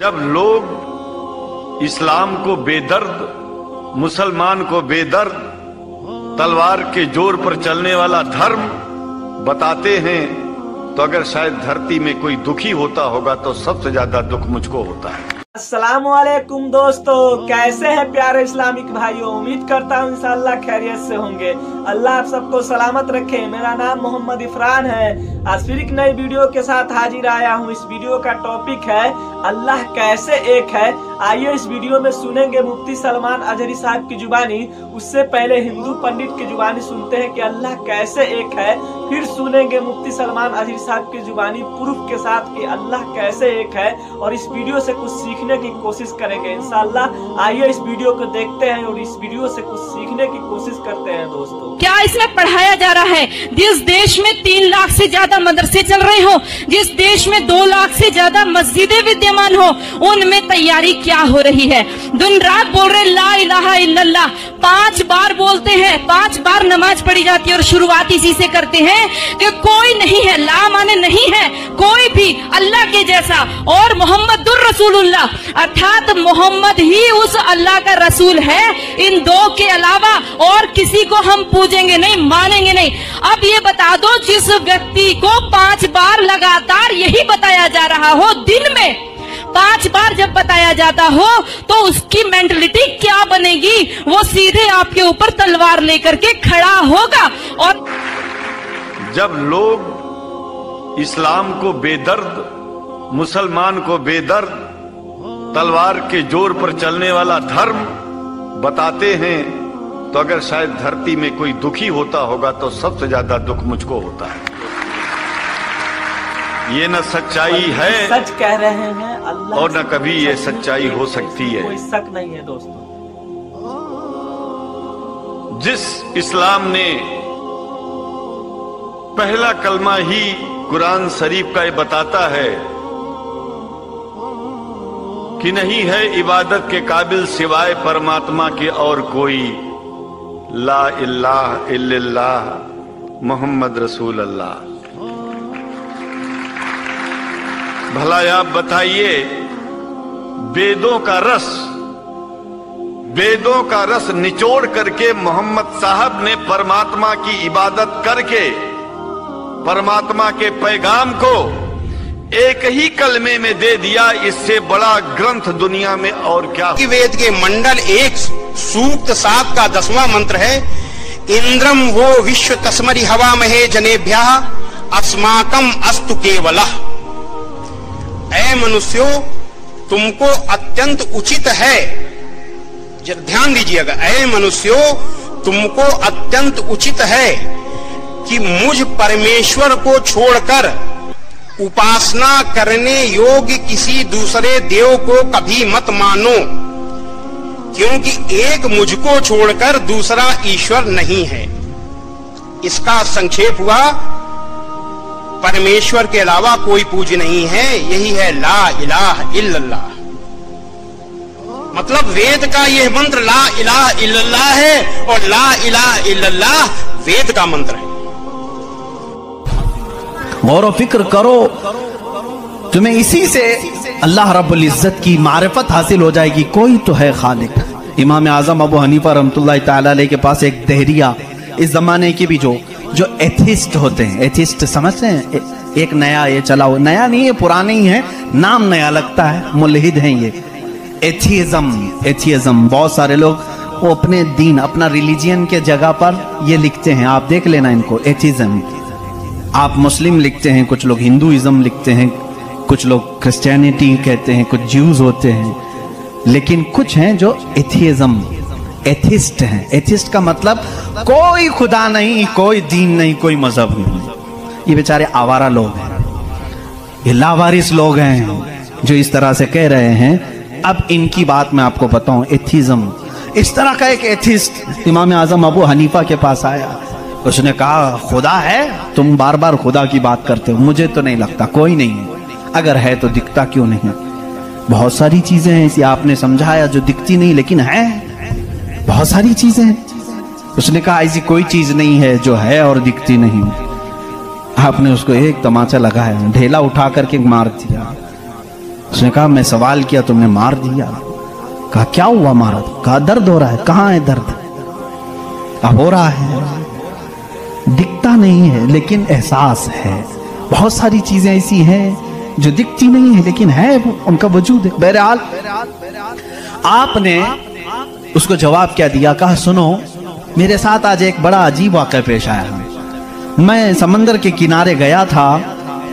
जब लोग इस्लाम को बेदर्द, मुसलमान को बेदर्द, तलवार के ज़ोर पर चलने वाला धर्म बताते हैं तो अगर शायद धरती में कोई दुखी होता होगा तो सबसे ज़्यादा दुख मुझको होता है। अस्सलाम वालेकुम दोस्तों। कैसे हैं प्यारे इस्लामिक भाइयों? उम्मीद करता हूँ इंशाल्लाह खैरियत से होंगे। अल्लाह आप सबको सलामत रखे। मेरा नाम मोहम्मद इफरान है। आज फिर एक नई वीडियो के साथ हाजिर आया हूँ। इस वीडियो का टॉपिक है, अल्लाह कैसे एक है। आइए इस वीडियो में सुनेंगे मुफ्ती सलमान अजहरी साहब की जुबानी। उससे पहले हिंदू पंडित की जुबानी सुनते हैं कि अल्लाह कैसे एक है। फिर सुनेंगे मुफ्ती सलमान अजहरी साहब की जुबानी प्रूफ के साथ कि अल्लाह कैसे एक है और इस वीडियो से कुछ सीखने की कोशिश करेंगे। इंशाल्लाह, आइए इस वीडियो को देखते हैं और इस वीडियो से कुछ सीखने की कोशिश करते हैं दोस्तों। क्या इसमें पढ़ाया जा रहा है? जिस देश में तीन लाख से ज़्यादा मदरसे चल रहे हो, जिस देश में दो लाख से ज़्यादा मस्जिदें विद्यमान हो, उनमें तैयारी क्या हो रही है? दिन रात बोल रहे ला इलाहा पाँच बार बोलते हैं, पाँच बार नमाज़ पढ़ी जाती है और शुरुआत इसी से करते हैं। कि कोई नहीं है ला माने नहीं है, कोई भी अल्लाह के जैसा। और मोहम्मद अर्थात मोहम्मद ही उस अल्लाह का रसूल है। इन दो के अलावा और किसी को हम पूजेंगे नहीं, मानेंगे नहीं। अब ये बता दो, जिस व्यक्ति को पाँच बार लगातार यही बताया जा रहा हो दिन में, पाँच बार जब बताया जाता हो तो उसकी मेंटलिटी क्या बनेगी? वो सीधे आपके ऊपर तलवार लेकर के खड़ा होगा और जब लोग इस्लाम को बेदर्द मुसलमान को बेदर्द तलवार के ज़ोर पर चलने वाला धर्म बताते हैं तो अगर शायद धरती में कोई दुखी होता होगा तो सबसे ज़्यादा दुख मुझको होता है। ये न सच्चाई है सच कह रहे हैं अल्लाह और न कभी ये सच्चाई हो सकती है। कोई शक नहीं है दोस्तों। जिस इस्लाम ने पहला कलमा ही कुरान शरीफ का ये बताता है कि नहीं है इबादत के काबिल सिवाय परमात्मा के और कोई। ला इल्लाह इल्लल्लाह मोहम्मद रसूल अल्लाह भला आप बताइए, वेदों का रस, वेदों का रस निचोड़ करके मोहम्मद साहब ने परमात्मा की इबादत करके परमात्मा के पैगाम को एक ही कलमे में दे दिया, इससे बड़ा ग्रंथ दुनिया में और क्या वेद के मंडल एक सूक्त सात का दसवां मंत्र है इंद्रम वो विश्व तस्मरी हवा महे जनेभ्या अस्माकम अस्तु केवला। ऐ मनुष्यो, तुमको अत्यंत उचित है। ध्यान दीजिएगा, ऐ मनुष्यो, तुमको अत्यंत उचित है। कि मुझ परमेश्वर को छोड़कर उपासना करने योग्य किसी दूसरे देव को कभी मत मानो, क्योंकि एक मुझको छोड़कर दूसरा ईश्वर नहीं है। इसका संक्षेप हुआ, परमेश्वर के अलावा कोई पूज नहीं है, यही है ला इलाह इल्लल्लाह। मतलब वेद का यह मंत्र ला इलाह इल्लल्लाह है, और ला इलाह इल्लल्लाह वेद का मंत्र है। गौर फ़िक्र करो। तुम्हें इसी से अल्लाह रब्बुल इज़्ज़त की मारिफत हासिल हो जाएगी। कोई तो है खालिक। इमाम आज़म अबू हनीफा ताला के पास एक दहरिया इस जमाने के भी जो जो एथिस्ट होते हैं। एथिस्ट समझते हैं? एक नया ये चला हो नया नहीं है पुराने ही है। नाम नया लगता है, मुलहिद हैं ये। एथियज्म एथियज्म बहुत सारे लोग वो अपने दीन, अपना रिलीजियन के जगह पर ये लिखते हैं। आप देख लेना इनको, एथिज्म। आप मुस्लिम लिखते हैं, कुछ लोग हिंदुइज्म लिखते हैं, कुछ लोग क्रिश्चियनिटी कहते हैं, कुछ ज्यूज होते हैं, लेकिन कुछ हैं जो एथियज्म एथिस्ट हैं। एथिस्ट का मतलब कोई खुदा नहीं, कोई दीन नहीं, कोई मज़हब नहीं। ये बेचारे आवारा लोग हैं। ये लावारिस लोग हैं जो इस तरह से कह रहे हैं। अब इनकी बात मैं आपको बताऊँ एथिज्म इस तरह का एक एथिस्ट इमाम आज़म अबू हनीफा के पास आया। उसने कहा, खुदा है? तुम बार बार खुदा की बात करते हो। मुझे तो नहीं लगता, कोई नहीं। अगर है तो दिखता क्यों नहीं? बहुत सारी चीज़ें हैं, इसे आपने समझाया जो दिखती नहीं, लेकिन है। बहुत सारी चीज़ें हैं। उसने कहा, ऐसी कोई चीज़ नहीं है जो है और दिखती नहीं। आपने उसको एक तमाचा लगाया, ढेला उठा करके मार दिया। उसने कहा, मैं सवाल किया, तुमने मार दिया। कहा, क्या हुआ मारा कहा, दर्द हो रहा है? कहाँ है दर्द? अब हो रहा है। दिखता नहीं है, लेकिन एहसास है। बहुत सारी चीज़ें ऐसी हैं जो दिखती नहीं है, लेकिन है उनका वजूद है। बहरहाल, आपने उसको जवाब क्या दिया? कहा, सुनो, मेरे साथ आज एक बड़ा अजीब वाक़ पेश आया हमें मैं समंदर के किनारे गया था,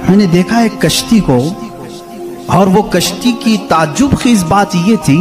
मैंने देखा एक कश्ती को, और वो कश्ती की ताजुब खीज बात ये थी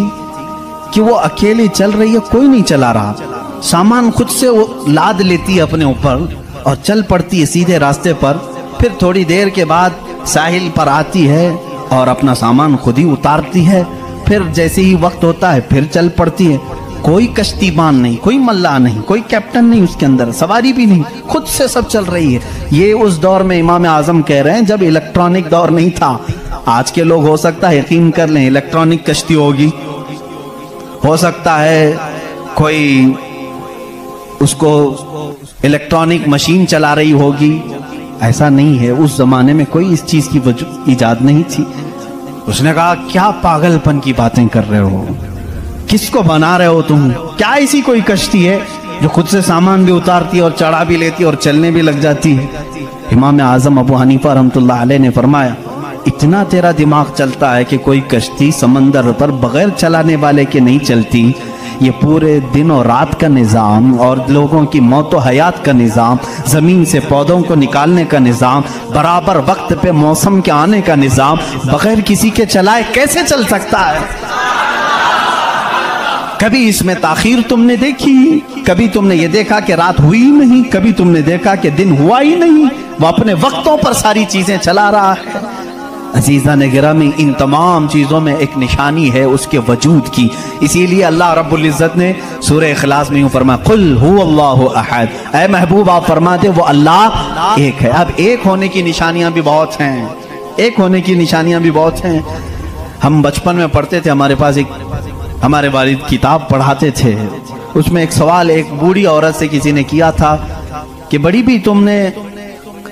कि वो अकेले चल रही है, कोई नहीं चला रहा। सामान खुद से वो लाद लेती है अपने ऊपर और चल पड़ती है सीधे रास्ते पर। फिर थोड़ी देर के बाद साहिल पर आती है और अपना सामान खुद ही उतारती है। फिर जैसे ही वक्त होता है, फिर चल पड़ती है। कोई कश्तीबान नहीं, कोई मल्ला नहीं, कोई कैप्टन नहीं उसके अंदर, सवारी भी नहीं, खुद से सब चल रही है। ये उस दौर में इमाम आज़म कह रहे हैं, जब इलेक्ट्रॉनिक दौर नहीं था। आज के लोग हो सकता है यकीन कर लें, इलेक्ट्रॉनिक कश्ती होगी। हो सकता है कोई उसको इलेक्ट्रॉनिक मशीन चला रही होगी। ऐसा नहीं है, उस जमाने में कोई इस चीज़ की इजाद नहीं थी। उसने कहा, क्या पागलपन की बातें कर रहे हो? किसको बना रहे हो तुम? क्या ऐसी कोई कश्ती है जो खुद से सामान भी उतारती है और चढ़ा भी लेती है और चलने भी लग जाती है? इमाम आज़म अबू हनीफा रहमतुल्लाह अलैह ने फरमाया, इतना तेरा दिमाग चलता है कि कोई कश्ती समंदर पर बगैर चलाने वाले के नहीं चलती ये पूरे दिन और रात का निज़ाम और लोगों की मौत व हयात का निज़ाम, ज़मीन से पौधों को निकालने का निज़ाम, बराबर वक्त पे मौसम के आने का निज़ाम, बगैर किसी के चलाए कैसे चल सकता है? कभी इसमें ताखीर तुमने देखी, कभी तुमने ये देखा कि रात हुई नहीं, कभी तुमने देखा कि दिन हुआ ही नहीं, वो अपने वक्तों पर सारी चीज़ें चला रहा है। अजीजा ने में इन तमाम चीज़ों में एक निशानी है उसके वजूद की। इसीलिए अल्लाह रब्बुल इज़्ज़त ने सूरह इखलास में यूँ फरमाया, कुल अहद। महबूब, आप फरमाते वो अल्लाह एक है। अब एक होने की निशानियाँ भी बहुत हैं। एक होने की निशानियाँ भी बहुत हैं। हम बचपन में पढ़ते थे, हमारे पास एक, हमारे वालिद किताब पढ़ाते थे। उसमें एक सवाल, एक बूढ़ी औरत से किसी ने किया था कि, बड़ी भी तुमने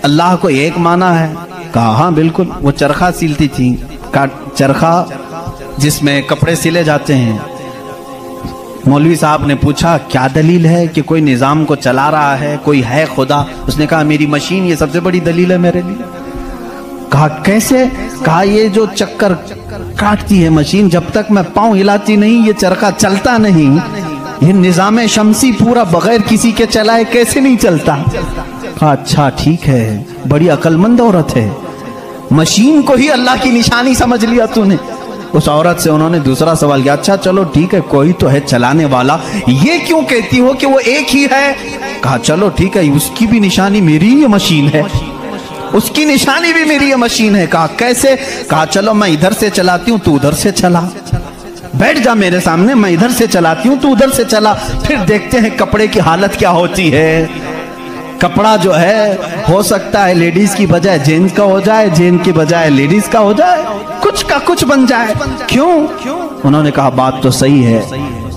अल्लाह को एक माना है? कहा हाँ बिल्कुल। वो चरखा सिलती थी, का चरखा जिसमें कपड़े सिले जाते हैं। मौलवी साहब ने पूछा, क्या दलील है कि कोई निज़ाम को चला रहा है? कोई है खुदा? उसने कहा, मेरी मशीन ये सबसे बड़ी दलील है मेरे लिए। कहा, कैसे? कहा, ये जो चक्कर काटती है मशीन, जब तक मैं पाँव हिलाती नहीं, ये चरखा चलता नहीं। ये निज़ाम शमसी पूरा बगैर किसी के चलाए, कैसे नहीं चलता? कहा अच्छा ठीक है। बड़ी अकलमंद औरत है। मशीन को ही अल्लाह की निशानी समझ लिया तूने। उस औरत से उन्होंने दूसरा सवाल किया अच्छा चलो, ठीक है, कोई तो है चलाने वाला। ये क्यों कहती हो कि वो एक ही है? कहा, चलो, ठीक है, उसकी भी निशानी मेरी ही मशीन है। उसकी निशानी भी मेरी ये मशीन है। कहा, कैसे? कहा, चलो, मैं इधर से चलाती हूँ, तू उधर से चला। बैठ जा मेरे सामने, मैं इधर से चलाती हूँ, तू उधर से चला। फिर देखते हैं कपड़े की हालत क्या होती है। कपड़ा जो है, हो सकता है लेडीज़ की बजाय जेंट्स का हो जाए जेंट्स की बजाय लेडीज़ का हो जाए, कुछ का कुछ बन जाए। क्यों? उन्होंने कहा, बात तो सही है।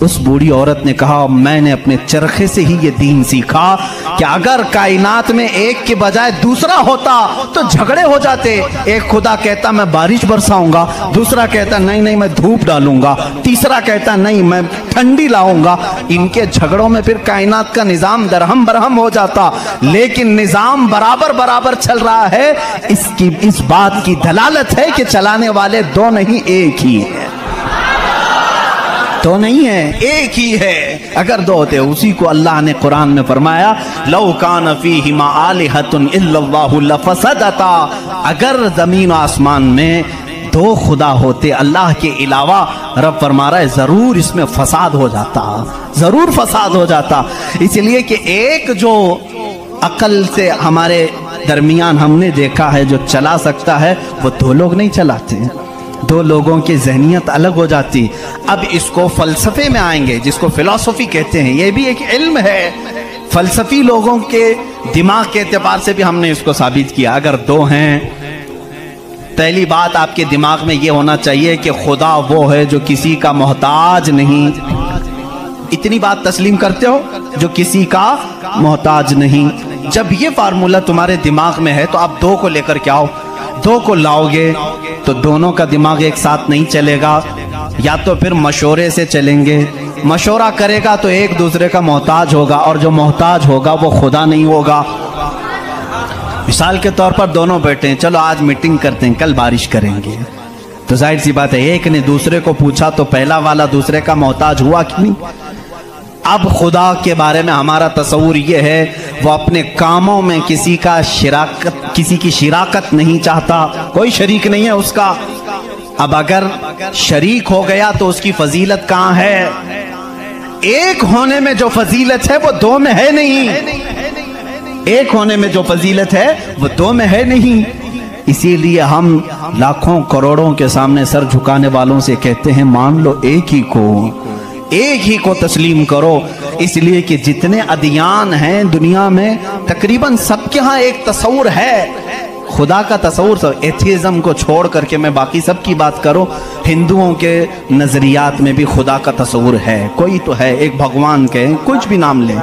उस बूढ़ी औरत ने कहा, मैंने अपने चरखे से ही ये दीन सीखा कि अगर कायनात में एक के बजाय दूसरा होता तो झगड़े हो जाते। एक खुदा कहता, मैं बारिश बरसाऊँगा। दूसरा कहता, नहीं नहीं, मैं धूप डालूँगा। तीसरा कहता, नहीं, मैं ठंडी लाऊँगा। इनके झगड़ों में फिर कायनात का निज़ाम दरहम बरहम हो जाता। लेकिन निज़ाम बराबर बराबर चल रहा है। इसकी, इस बात की दलालत है कि चलाने वाले दो नहीं, एक ही है। तो नहीं है, एक ही है। अगर दो होते उसी को अल्लाह ने कुरान में फरमाया लौकान फीहिमा आलिहतुन इल्लल्लाहु अगर ज़मीन आसमान में दो खुदा होते अल्लाह के अलावा, रब फरमा रहा है, ज़रूर इसमें फसाद हो जाता, ज़रूर फसाद हो जाता। इसलिए कि एक जो अकल से हमारे दरमियान हमने देखा है, जो चला सकता है, वो दो लोग नहीं चलाते हैं। दो लोगों की जहनीत अलग हो जाती। अब इसको फलसफे में आएँगे, जिसको फिलॉसफी कहते हैं। ये भी एक इल्म है। फलसफी लोगों के दिमाग के अतबार से भी हमने इसको साबित किया। अगर दो हैं, पहली बात आपके दिमाग में ये होना चाहिए कि खुदा वो है जो किसी का मोहताज नहीं। इतनी बात तस्लीम करते हो, जो किसी का मोहताज नहीं। जब ये फार्मूला तुम्हारे दिमाग में है तो आप दो को लेकर क्या हो दो को लाओगे तो दोनों का दिमाग एक साथ नहीं चलेगा, या तो फिर मशोरे से चलेंगे। मशोरा करेगा तो एक दूसरे का मोहताज होगा, और जो मोहताज होगा वो खुदा नहीं होगा। मिसाल के तौर पर दोनों बैठे हैं, चलो आज मीटिंग करते हैं, कल बारिश करेंगे। तो ज़ाहिर सी बात है, एक ने दूसरे को पूछा तो पहला वाला दूसरे का मोहताज हुआ कि नहीं? अब खुदा के बारे में हमारा तस्वूर ये है, वो अपने कामों में किसी का शिराकत किसी की शिराकत नहीं चाहता, कोई शरीक नहीं है उसका। अब अगर शरीक हो गया तो उसकी फजीलत कहाँ है? एक होने में जो फजीलत है, वो दो में है नहीं। एक होने में जो फजीलत है, वो दो में है नहीं। इसीलिए हम लाखों करोड़ों के सामने सर झुकाने वालों से कहते हैं, मान लो एक ही को, एक ही को तस्लीम करो। इसलिए कि जितने अधियान हैं दुनिया में तकरीबन सबके यहाँ एक तस्वूर है। खुदा का तस्वूर सब एथिज्म को छोड़ करके मैं बाकी सब की बात करूँ, हिंदुओं के नजरियात में भी खुदा का तस्वूर है। कोई तो है, एक भगवान के, कुछ भी नाम लें।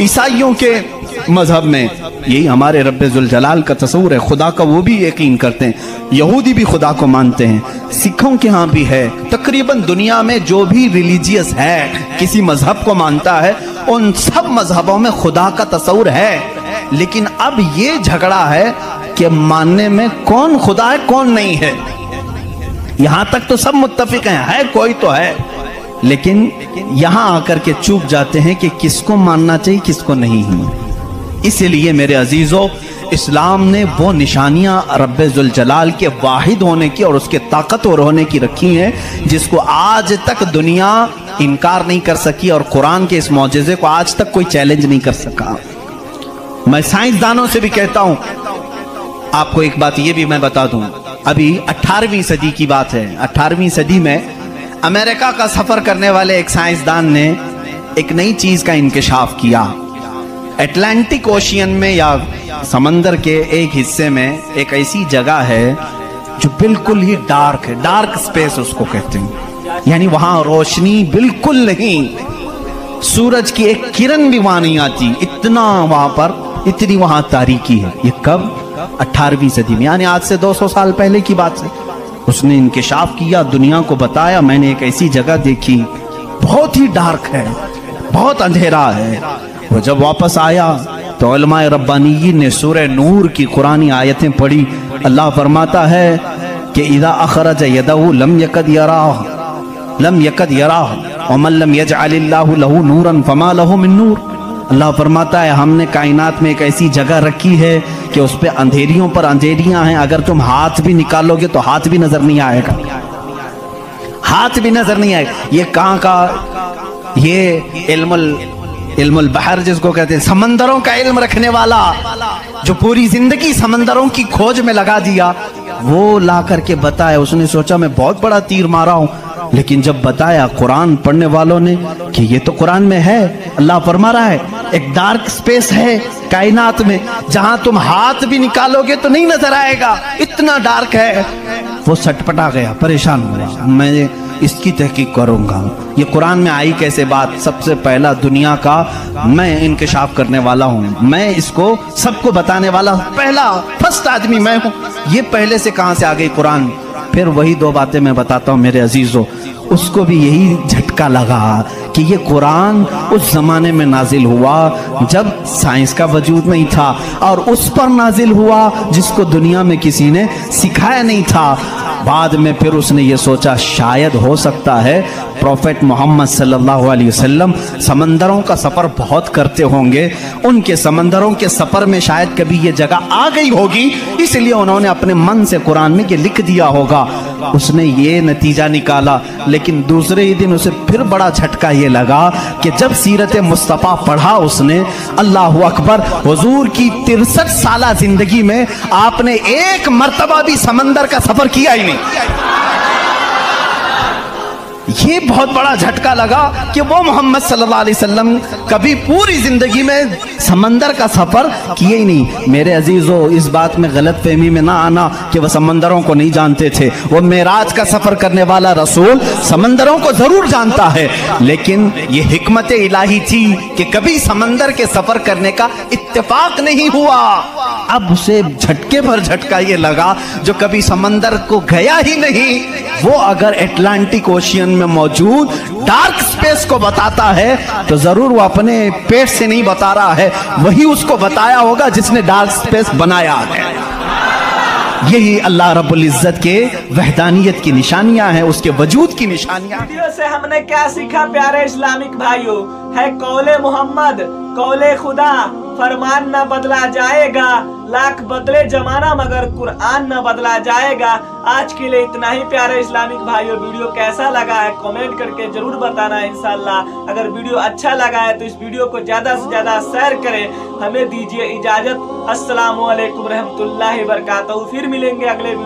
ईसाइयों के मज़हब में यही हमारे रबाल का तस्वूर है। खुदा का वो भी यकीन करते हैं। यहूदी भी खुदा को मानते हैं। सिखों के यहाँ भी है। तकरीबन दुनिया में जो भी रिलीजियस है, किसी मज़हब को मानता है, उन सब मजहबों में खुदा का तस्वूर है। लेकिन अब ये झगड़ा है कि मानने में कौन खुदा है, कौन नहीं है। यहाँ तक तो सब मुत्तफिक हैं, है कोई तो है। लेकिन यहाँ आकर के चूक जाते हैं कि किसको मानना चाहिए, किसको नहीं। इसलिए मेरे अजीजों, इस्लाम ने वो निशानियाँ रब्बुल जलाल के वाहिद होने की और उसके ताकतवर होने की रखी हैं, जिसको आज तक दुनिया इनकार नहीं कर सकी और कुरान के इस मुआजे को आज तक कोई चैलेंज नहीं कर सका। मैं साइंसदानों से भी कहता हूँ आपको एक बात ये भी मैं बता दूँ। अभी 18वीं सदी की बात है। 18वीं सदी में अमेरिका का सफ़र करने वाले एक साइंसदान ने एक नई चीज़ का इंकशाफ किया। एटलांटिक ओशियन में या समंदर के एक हिस्से में एक ऐसी जगह है जो बिल्कुल ही डार्क है। डार्क स्पेस उसको कहते हैं। यानी वहाँ रोशनी बिल्कुल नहीं, सूरज की एक किरण भी वहाँ नहीं आती। इतना वहाँ पर, इतनी वहाँ तारीकी है। ये कब? अठारहवीं सदी में, यानी आज से 200 साल पहले की बात है। उसने इंकशाफ किया दुनिया को बताया, मैंने एक ऐसी जगह देखी, बहुत ही डार्क है, बहुत अंधेरा है। वो जब वापस आया तो रब्बानी ने सूर नूर की कुरानी आयतें पढ़ी। अल्लाह फरमाता है कि इदा अखरज यदहू लम यकद यरा लम यकद यरा वमन लम यजअलिल्लाहु लहू नूरन फमा लहू मिन नूर। अल्लाह फरमाता है, हमने कायनात में एक ऐसी जगह रखी है कि उस पर अंधेरियों पर अंधेरियाँ हैं। अगर तुम हाथ भी निकालोगे तो हाथ भी नज़र नहीं आएगा। हाथ भी नज़र नहीं आएगा। ये कहाँ का, ये इल्मुल इल्मुल बहर जिसको कहते हैं, समंदरों का इल्म रखने वाला, जो पूरी ज़िंदगी समंदरों की खोज में लगा दिया, वो ला करके बताया। उसने सोचा, मैं बहुत बड़ा तीर मारा हूँ लेकिन जब बताया कुरान पढ़ने वालों ने कि ये तो कुरान में है, अल्लाह फरमा रहा है, एक डार्क स्पेस है कायनात में, जहाँ तुम हाथ भी निकालोगे तो नहीं नज़र आएगा, इतना डार्क है। वो सटपटा गया, परेशान हुआ, मैं इसकी तहकीक करूँगा। ये कुरान में आई कैसे बात? सबसे पहला दुनिया का मैं इंकशाफ करने वाला हूँ, मैं इसको सबको बताने वाला पहला फ़र्स्ट आदमी मैं हूँ। ये पहले से कहाँ से आ गई कुरान? फिर वही दो बातें मैं बताता हूँ मेरे अजीजों। उसको भी यही झटका लगा कि ये कुरान उस जमाने में नाजिल हुआ जब साइंस का वजूद नहीं था और उस पर नाजिल हुआ जिसको दुनिया में किसी ने सिखाया नहीं था। बाद में फिर उसने ये सोचा, शायद हो सकता है प्रॉफेट मोहम्मद सल्लल्लाहु अलैहि वसल्लम समंदरों का सफ़र बहुत करते होंगे। उनके समंदरों के सफ़र में शायद कभी ये जगह आ गई होगी, इसलिए उन्होंने अपने मन से कुरान में ये लिख दिया होगा। उसने ये नतीजा निकाला, लेकिन दूसरे ही दिन उसे फिर बड़ा झटका ये लगा कि जब सीरत मुस्तफ़ा पढ़ा उसने, अल्लाह अकबर, हजूर की तिरसठ साल ज़िंदगी में आपने एक मरतबा भी समंदर का सफ़र किया ही नहीं। ये बहुत बड़ा झटका लगा कि वो मोहम्मद सल्लल्लाहु अलैहि वसल्लम कभी पूरी ज़िंदगी में समंदर का सफ़र किए ही नहीं। मेरे अजीजों, इस बात में गलत फहमी में ना आना कि वह समंदरों को नहीं जानते थे। वो मेराज का सफ़र करने वाला रसूल समंदरों को ज़रूर जानता है। लेकिन ये हिकमत इलाही थी कि कभी समंदर के सफ़र करने का इत्तेफाक नहीं हुआ। अब उसे झटके पर झटका ये लगा, जो कभी समंदर को गया ही नहीं। वो अगर एटलांटिक ओशियन में मौजूद डार्क स्पेस को बताता है तो ज़रूर वो अपने पेट से नहीं बता रहा है, वही उसको बताया होगा जिसने डार्क स्पेस बनाया है। यही अल्लाह रब्बुल इज़्ज़त के वहदानियत की निशानियाँ हैं, उसके वजूद की निशानियाँ। वीडियो से हमने क्या सीखा, प्यारे इस्लामिक भाइयों? है कौले मोहम्मद, कौले खुदा। फरमान न बदला जाएगा, लाख बदले जमाना मगर कुरान न बदला जाएगा। आज के लिए इतना ही प्यारे इस्लामिक भाइयों, वीडियो कैसा लगा है कमेंट करके ज़रूर बताना इंशाल्लाह। अगर वीडियो अच्छा लगा है तो इस वीडियो को ज़्यादा से ज़्यादा शेयर करें। हमें दीजिए इजाज़त। अस्सलाम वालेकुम रहमतुल्लाहि वबरकातुहू फिर मिलेंगे अगले वीडियो